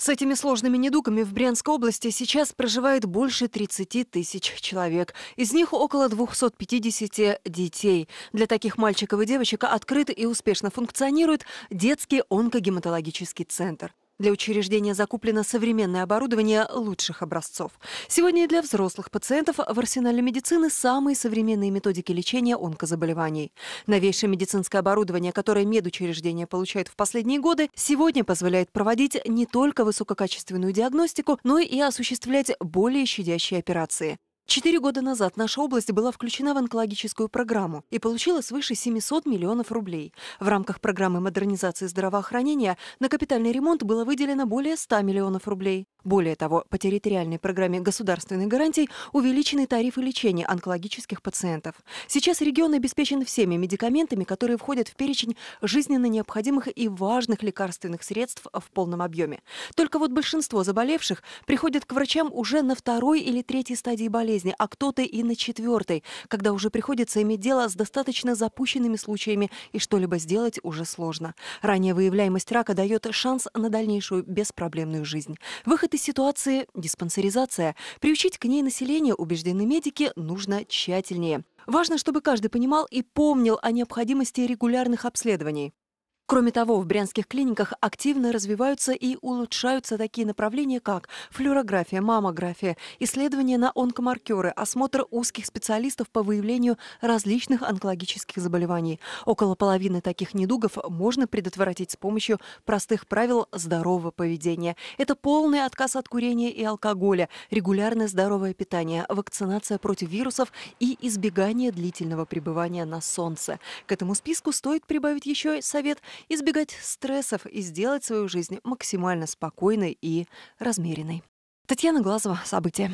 С этими сложными недугами в Брянской области сейчас проживает больше 30 тысяч человек. Из них около 250 детей. Для таких мальчиков и девочек открыт и успешно функционирует детский онкогематологический центр. Для учреждения закуплено современное оборудование лучших образцов. Сегодня для взрослых пациентов в арсенале медицины самые современные методики лечения онкозаболеваний. Новейшее медицинское оборудование, которое медучреждения получают в последние годы, сегодня позволяет проводить не только высококачественную диагностику, но и осуществлять более щадящие операции. Четыре года назад наша область была включена в онкологическую программу и получила свыше 700 миллионов рублей. В рамках программы модернизации здравоохранения на капитальный ремонт было выделено более 100 миллионов рублей. Более того, по территориальной программе государственных гарантий увеличены тарифы лечения онкологических пациентов. Сейчас регион обеспечен всеми медикаментами, которые входят в перечень жизненно необходимых и важных лекарственных средств в полном объеме. Только вот большинство заболевших приходят к врачам уже на второй или третьей стадии болезни, а кто-то и на четвертой, когда уже приходится иметь дело с достаточно запущенными случаями и что-либо сделать уже сложно. Ранняя выявляемость рака дает шанс на дальнейшую беспроблемную жизнь. Выход из ситуации – диспансеризация. Приучить к ней население, убеждены медики, нужно тщательнее. Важно, чтобы каждый понимал и помнил о необходимости регулярных обследований. Кроме того, в брянских клиниках активно развиваются и улучшаются такие направления, как флюорография, маммография, исследования на онкомаркеры, осмотр узких специалистов по выявлению различных онкологических заболеваний. Около половины таких недугов можно предотвратить с помощью простых правил здорового поведения. Это полный отказ от курения и алкоголя, регулярное здоровое питание, вакцинация против вирусов и избегание длительного пребывания на солнце. К этому списку стоит прибавить еще совет – избегать стрессов и сделать свою жизнь максимально спокойной и размеренной. Татьяна Глазова. События.